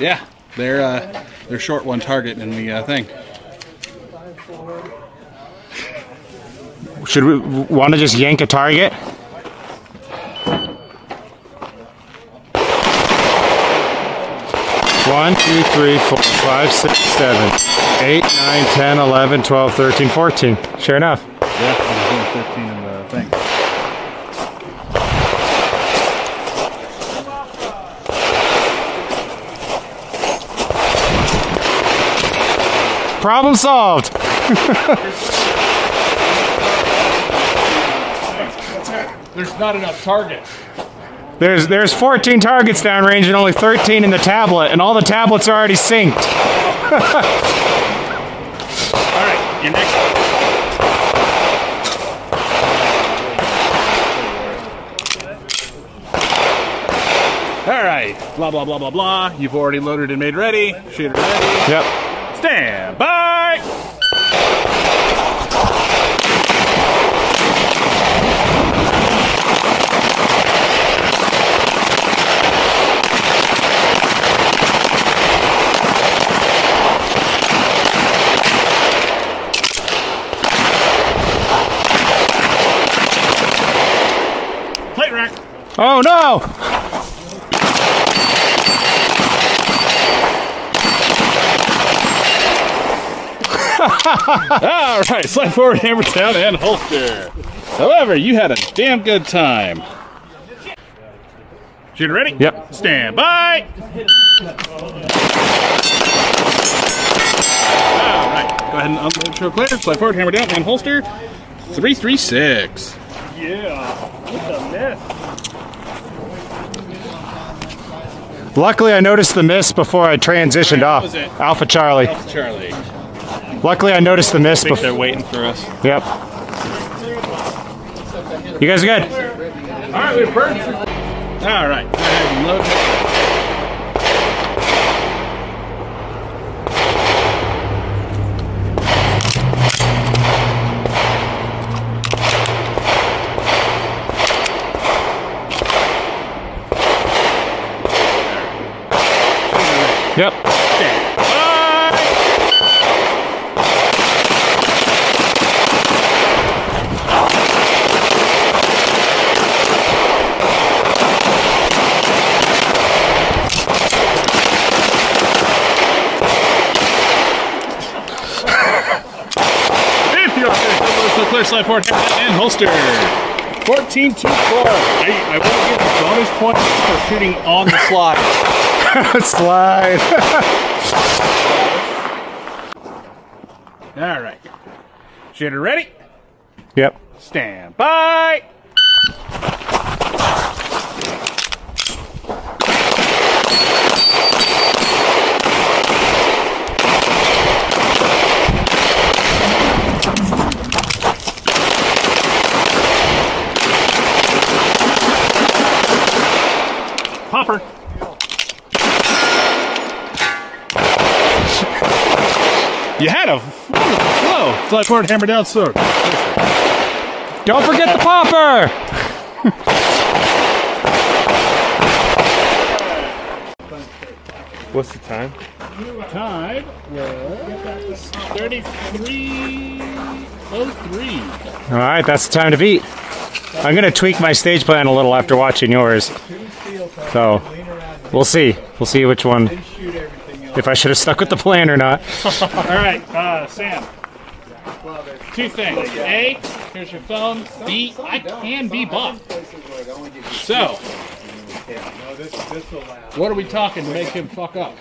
Yeah, they're uh, they're short one target in the uh, thing. Should we want to just yank a target? One, two, three, four, five, six, seven, eight, nine, ten, eleven, twelve, thirteen, fourteen. Sure enough. Yeah, there's only 15 in the thing. Problem solved. There's not enough targets. There's there's 14 targets downrange and only 13 in the tablet, and all the tablets are already synced. All right, your next. All right, blah blah blah blah blah. You've already loaded and made ready. Shooter ready. Yep. Stand by. Plate rack. Oh no! All right, slide forward, hammer down, and holster. However, you had a damn good time. Shooter ready? Yep. Stand by. All right, go ahead and unload show clear. Slide forward, hammer down, and holster. Three, three, six. Luckily, I noticed the miss before I transitioned Alright, off. what was it? Alpha Charlie. Charlie. Luckily, I noticed the miss I think before. they're waiting for us. Yep. You guys are good. All right, we burned. All right, go ahead and load. Yep. Stand by. If you're slide forward and holster. 14 to 4. I, I will give you bonus points for shooting on the slide. Slide. All right. Shooter ready? yep. Stand by. Popper. You had a whoa! Slide forward, hammer down, sir. Don't forget the popper. What's the time? Time was 33.03. All right, that's the time to beat. I'm gonna tweak my stage plan a little after watching yours. So we'll see. We'll see which one. If I should have stuck with the plan or not. All right, uh, Sam. Two things. A, here's your phone. B, I can be bought. So, what are we talking to make him fuck up?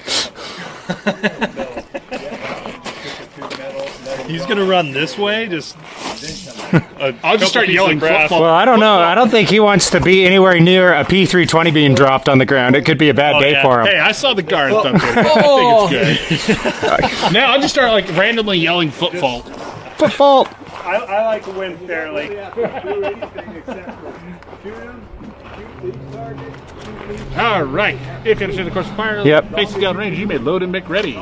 He's gonna run this way. Just. I'll just start yelling. Well, I don't know. I don't think he wants to be anywhere near a P320 being dropped on the ground. It could be a bad Oh, day yeah. for him. Hey, I saw the guard. I think it's oh. good. now I'll just start like randomly yelling foot fault. Football. I, I like to win fairly. All right. If you understand the course of fire, Yep. facing down range, you may load and make ready.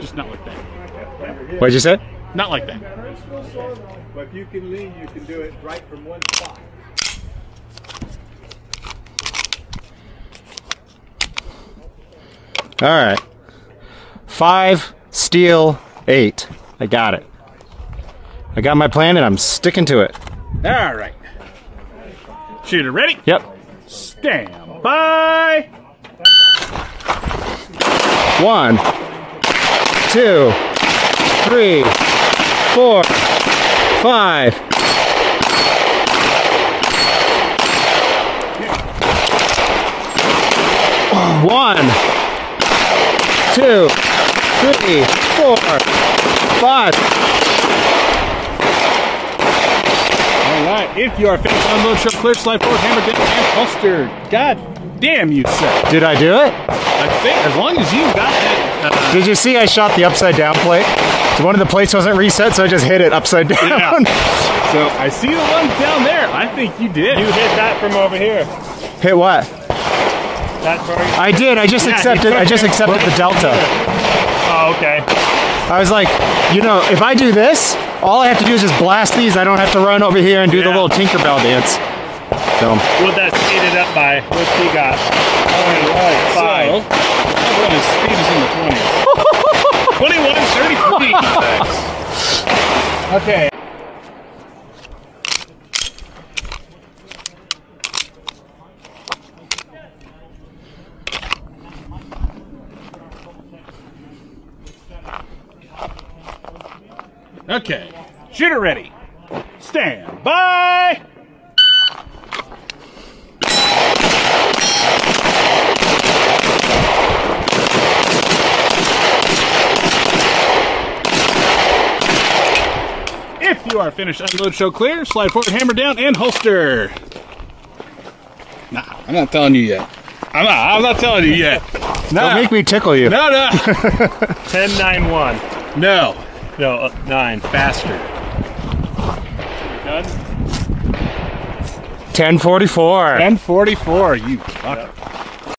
Just not like that. What'd you say? Not like that. But if you can lean, you can do it right from one spot. All right. Five, steel, eight. I got it. I got my plan and I'm sticking to it. All right. Shooter ready? Yep. Stand by. One, two, three, four, five. One, two, three, four, five. All right. If you are finished, unload, show, clear, slide forward, hammer down, and holster. God damn you, sir. Did I do it? I think as long as you got that. Uh, Did you see I shot the upside down plate? So one of the plates wasn't reset, so I just hit it upside down. Yeah. so I see the one down there. I think you did. You hit that from over here. hit what? That very. I did. I just Yeah, accepted. I just accepted the delta. Oh, okay. I was like, you know, if I do this, all I have to do is just blast these. I don't have to run over here and do the Yeah. little Tinkerbell dance. So What that speeded up by? What you got? Five. So, what his speed is in the 20s. 21 33. Okay. Okay. Shooter ready. Stand by. If you are finished, unload, show clear, slide forward, hammer down, and holster. Nah, I'm not telling you yet. I'm not, I'm not telling you yet. don't No, make me tickle you. no, no, 10 9 1. no. No, uh, 9. Faster. Done? 1044. 1044, you fucker.